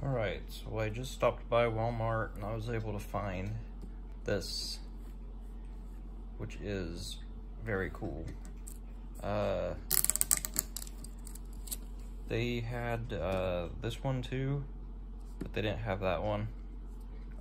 All right, so I just stopped by Walmart and I was able to find this, which is very cool. Uh, they had uh, this one too, but they didn't have that one,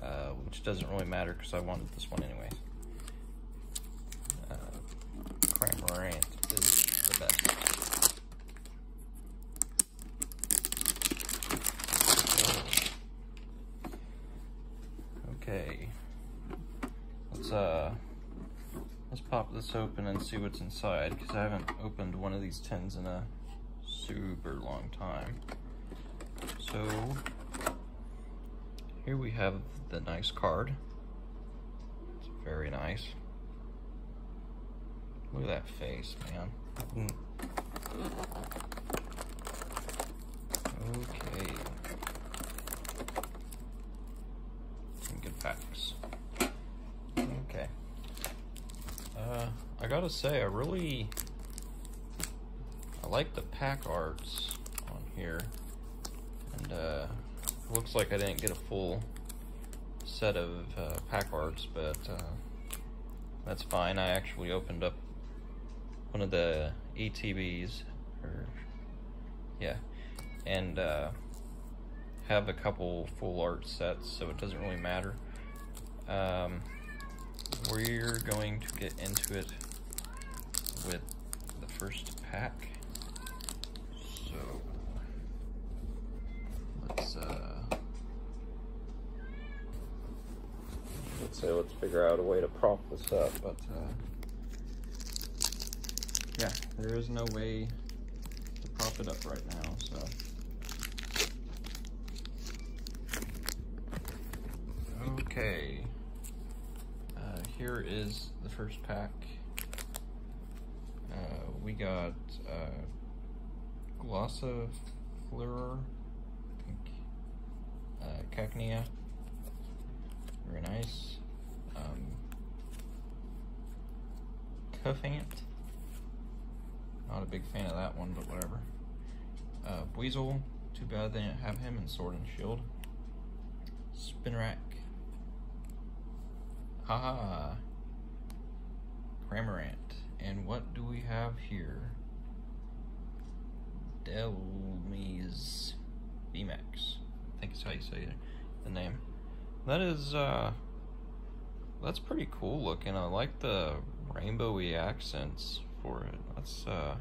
uh, which doesn't really matter because I wanted this one anyways. Uh, Cramorant is the best. Okay, let's uh, let's pop this open and see what's inside because I haven't opened one of these tins in a super long time. So here we have the nice card. It's very nice. Look at that face, man. Mm. Okay. Some good facts. Okay. Uh, I gotta say, I really I like the pack arts on here, and uh, looks like I didn't get a full set of uh, pack arts, but uh, that's fine. I actually opened up one of the ETBs, or yeah, and uh, have a couple full art sets, so it doesn't really matter. Um, we're going to get into it with the first pack. So let's uh, let's say let's figure out a way to prop this up, but uh, yeah, there is no way to prop it up right now, so. Okay, uh, here is the first pack. We got uh, Gossifleur, I think, uh, Cacnea, very nice. Um, Cufant, not a big fan of that one, but whatever. Uh, Weasel, too bad they didn't have him in Sword and Shield. Spinarak, haha, Cramorant, and what do we have here? Dhelmise VMAX. I think is how you say the name. That is, uh, that's pretty cool looking. I like the rainbowy accents for it. That's, uh,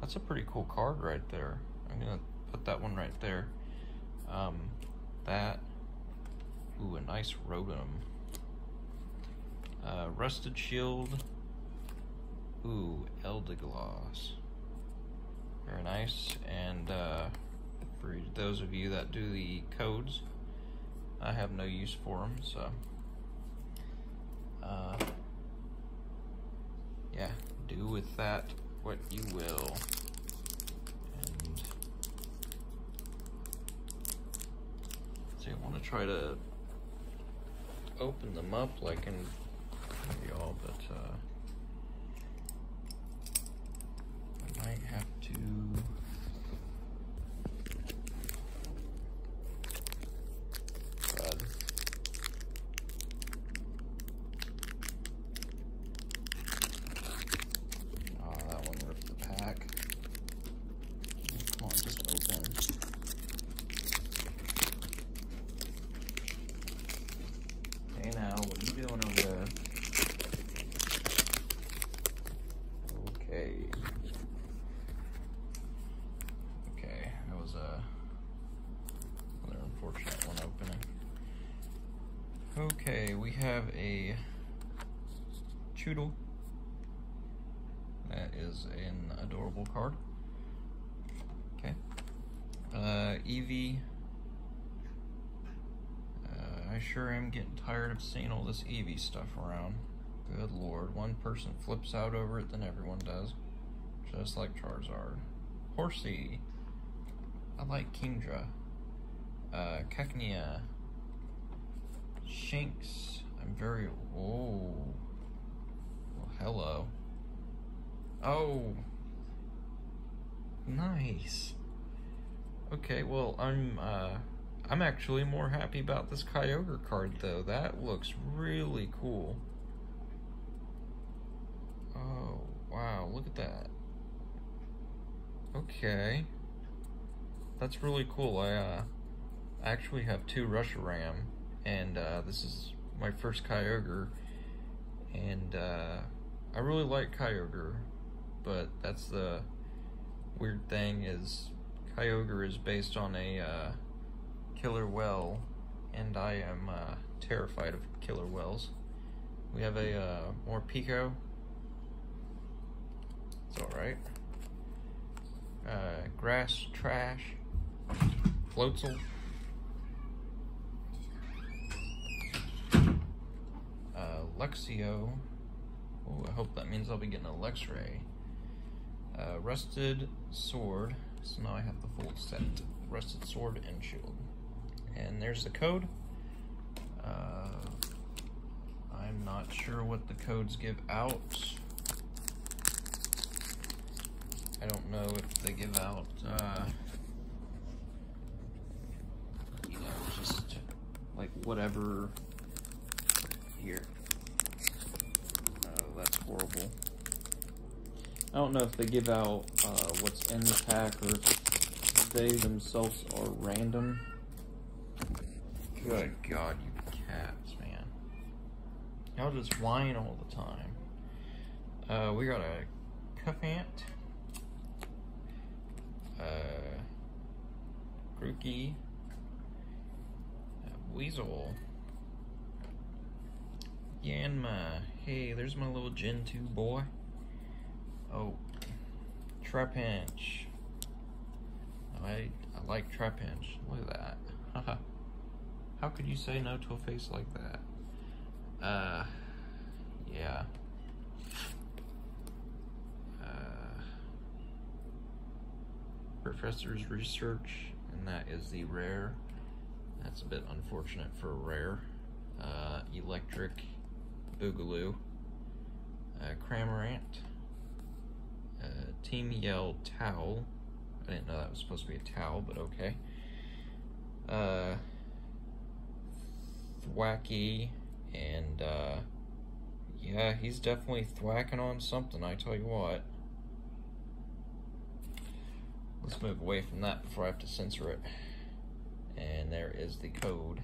that's a pretty cool card right there. I'm gonna put that one right there. Um, that, ooh, a nice Rotom. Uh, Rusted Shield, ooh, Eldegoss. Very nice. And uh, for those of you that do the codes, I have no use for them, so uh, yeah, do with that what you will. And see, I want to try to open them up like in y'all, but uh, I might have to. God. Oh, that one ripped the pack. Come on, just open. Hey now, what are you doing over there? Okay. Okay, that was a another unfortunate one opening. Okay, we have a Chewtle. That is an adorable card. Okay. Uh, Eevee. Uh, I sure am getting tired of seeing all this Eevee stuff around. Good lord, one person flips out over it, then everyone does. Just like Charizard. Horsea. I like Kingdra. Uh, Cacnea. Shinx. I'm very. Oh. Hello. Oh. Nice. Okay, well, I'm uh, I'm actually more happy about this Kyogre card though. That looks really cool. Oh, wow, look at that. Okay. That's really cool. I uh, actually have two Reshiram, and uh, this is my first Kyogre, and uh, I really like Kyogre, but that's the weird thing is Kyogre is based on a uh, killer whale, and I am uh, terrified of killer whales. We have a uh, Morpeko. It's alright. Uh, grass trash. Floatzel. Uh, Luxio. I hope that means I'll be getting a Luxray. Uh, rusted sword. So now I have the full set. Rusted sword and shield. And there's the code. Uh, I'm not sure what the codes give out. I don't know if they give out, uh, just like whatever. Here. Oh, that's horrible. I don't know if they give out uh, what's in the pack or if they themselves are random. Good God, you cats, man. Y'all just whine all the time. Uh, we got a Cufant. Uh, Grookey. Weasel. Yanma. Hey, there's my little Gen 2 boy. Oh, Trapinch. I I like Trapinch. Look at that. How could you say no to a face like that? Uh, yeah. Uh, professor's research, and that is the rare. That's a bit unfortunate for a rare. Uh, electric Boogaloo. Uh, Cramorant. Uh, Team Yell Towel. I didn't know that was supposed to be a towel, but okay. Uh, Thwackey, and uh, yeah, he's definitely thwacking on something, I tell you what. Let's move away from that before I have to censor it. And there is the code.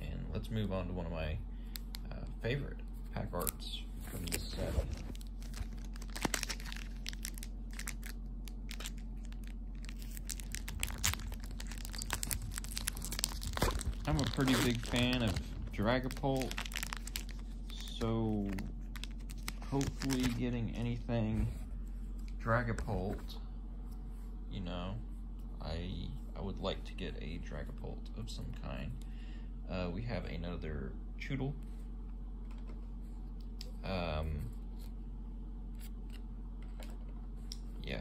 And let's move on to one of my favorite pack arts from this set. I'm a pretty big fan of Dragapult, so hopefully getting anything Dragapult, you know, I I would like to get a Dragapult of some kind. Uh, we have another Chewtle. Um, yeah.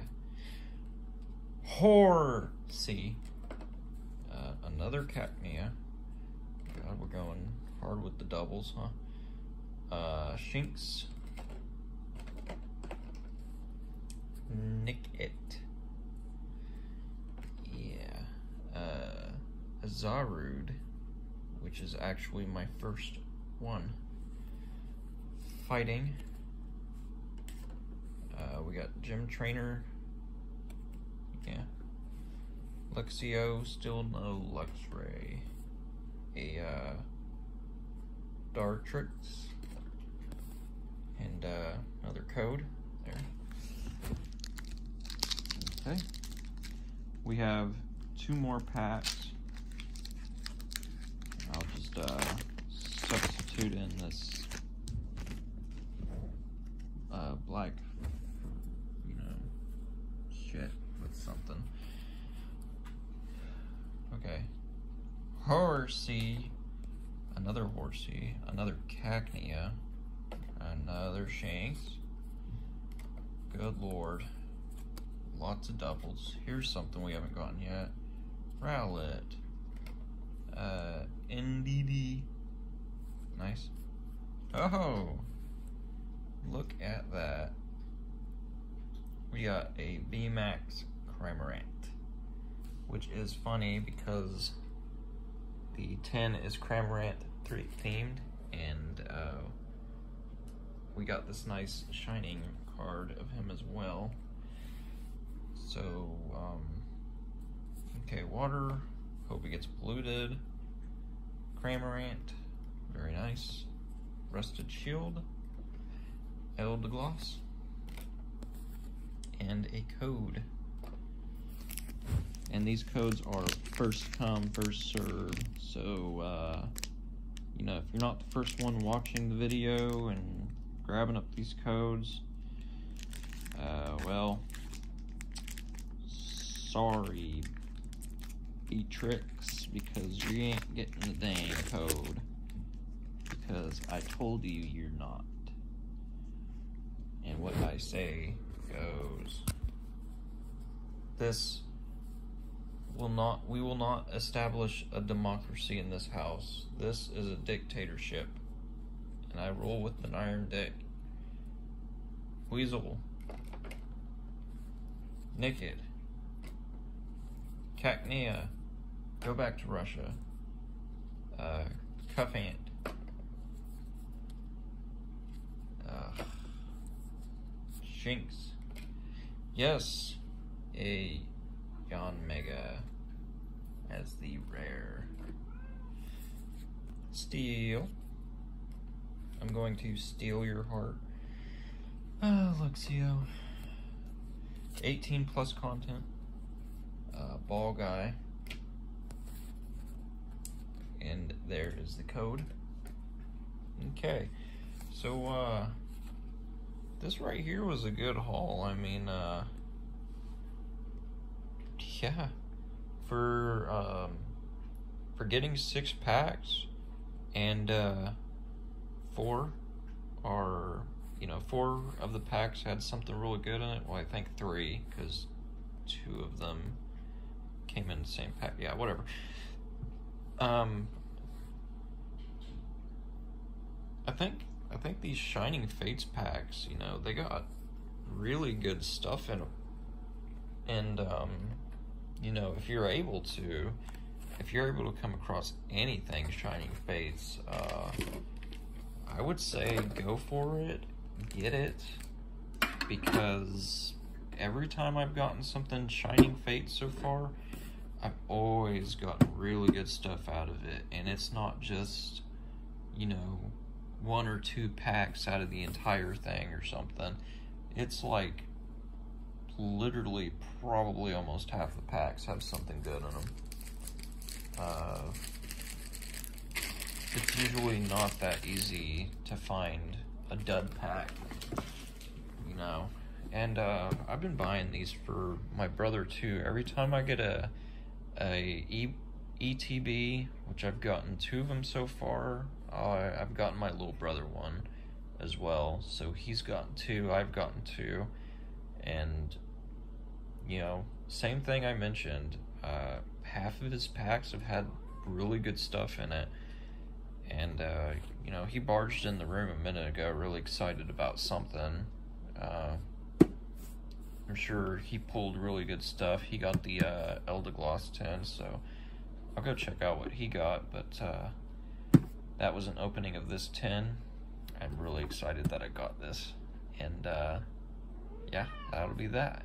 Horsea. Uh, another Cacnea. God, we're going hard with the doubles, huh? Uh, Shinx. Nick it. Yeah. Uh, Zarude, which is actually my first one. Fighting. Uh, we got Gym Trainer. Yeah. Luxio, still no Luxray a uh, Dartrix and uh, another code there. Okay. We have two more packs. I'll just uh, substitute in this uh, black, you know, shit with something. Okay, Horsea, Horsea, another Cacnea, another Shinx. Good lord. Lots of doubles. Here's something we haven't gotten yet. Rowlet. Uh, Indeedee. Nice. Oh! Look at that. We got a VMAX Cramorant. which is funny because the 10 is Cramorant 3 themed, and uh, we got this nice shining card of him as well. So, um, okay, water, hope he gets polluted. Cramorant, very nice. Rusted Shield, Eldegoss, and a code. And these codes are first come, first serve. So, uh, you know, if you're not the first one watching the video and grabbing up these codes, uh, well, sorry, Beatrix, because you ain't getting the dang code. Because I told you you're not. And what I say goes. This will not, we will not establish a democracy in this house. This is a dictatorship. And I rule with an iron dick. Weasel. Naked. Cacnea. Go back to Russia. Uh, Cufant. Uh, Shinx. Yes. A Yanmega as the rare. Steal. I'm going to steal your heart. Uh, Luxio. 18 plus content. Uh, ball guy. And there is the code. Okay. So, uh, this right here was a good haul. I mean, uh, yeah, for um, for getting six packs and uh, four are you know four of the packs had something really good in it. Well, I think three because two of them came in the same pack. Yeah, whatever. Um, I think I think these Shining Fates packs, you know, they got really good stuff in them, and um, you know, if you're able to, if you're able to come across anything Shining Fates, uh, I would say go for it, get it, because every time I've gotten something Shining Fate so far, I've always gotten really good stuff out of it, and it's not just, you know, one or two packs out of the entire thing or something. It's like literally probably almost half the packs have something good in them. Uh, it's usually not that easy to find a dud pack, you know. And uh, I've been buying these for my brother too. Every time I get a a e ETB, which I've gotten two of them so far, I've gotten my little brother one as well. So he's gotten two, I've gotten two, and you know, same thing I mentioned. Uh, half of his packs have had really good stuff in it. And, uh, you know, he barged in the room a minute ago really excited about something. Uh, I'm sure he pulled really good stuff. He got the uh, Eldegoss 10, so I'll go check out what he got. But uh, that was an opening of this 10. I'm really excited that I got this. And, uh, yeah, that'll be that.